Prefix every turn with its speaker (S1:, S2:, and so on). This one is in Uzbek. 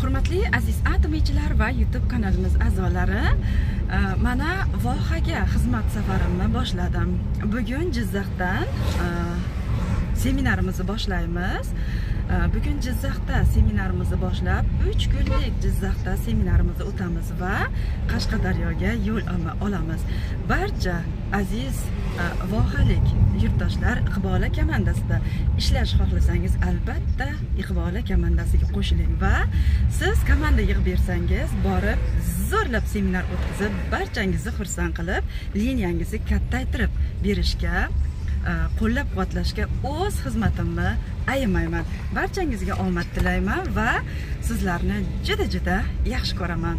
S1: hurmatli aziz atomiychilar va youtube kanalimiz a'zolari e, mana vohaga xizmat safarimni boshladim. Bugun jizzaxdan e, seminarimizni boshlaymiz. E, bugun jizzaxda seminarimizni boshlab uch kunlik jizzaxda seminarimizni o'tamiz va qashqadaryoga yo'l olamiz. Barcha aziz vohalik yurtdoshlar iqbola komandasida. Ishlash xohlasangiz albatta iqbola komandasiga qo'shiling va siz komanda yig'ib bersangiz borib zo'rlab seminar o'tkazib barchangizni xursand qilib liniyangizni kattaytirib berishga qo'llab quvvatlashga o'z xizmatimni ayamayman barchangizga omad tilayman va sizlarni juda juda yaxshi ko'raman.